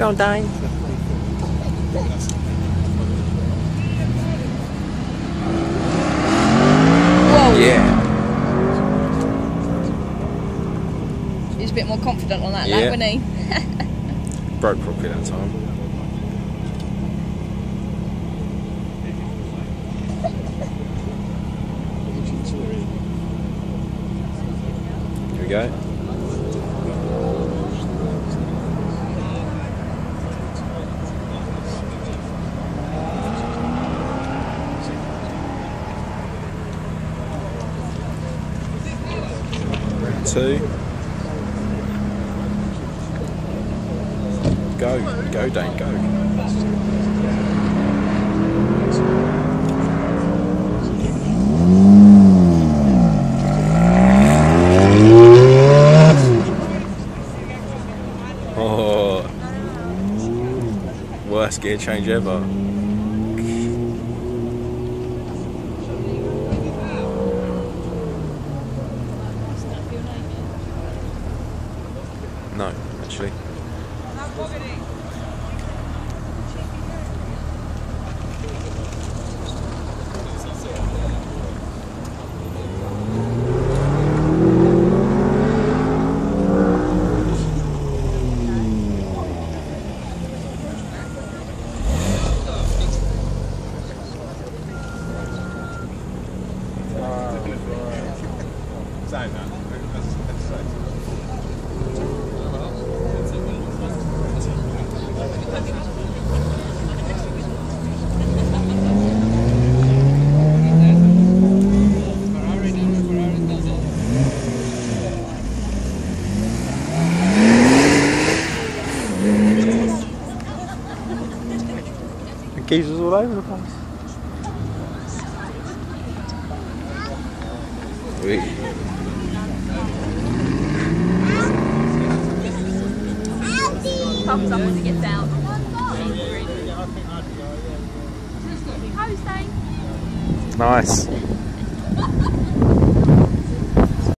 on, Dane. Whoa! Yeah. He's a bit more confident on that Yeah. lap, wasn't he? Broke properly that time. Here we go. Two. Go, go, Dane, go. Oh, worst gear change ever. No, actually. The geezers all over the place. Wait. Thumbs up when he gets out. Hosting. Nice.